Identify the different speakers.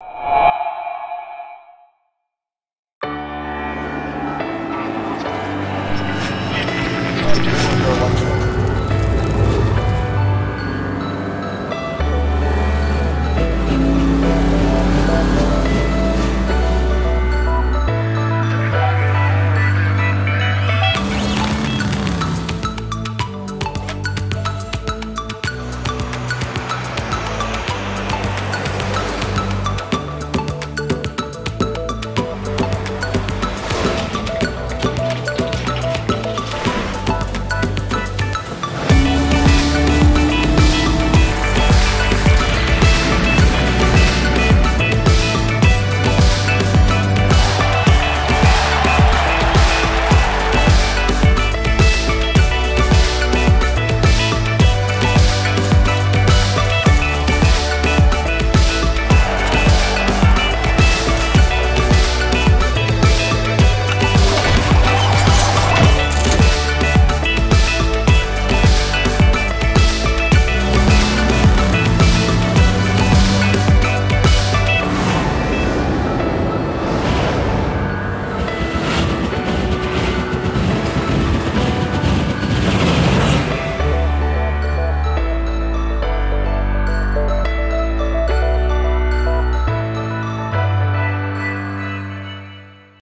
Speaker 1: you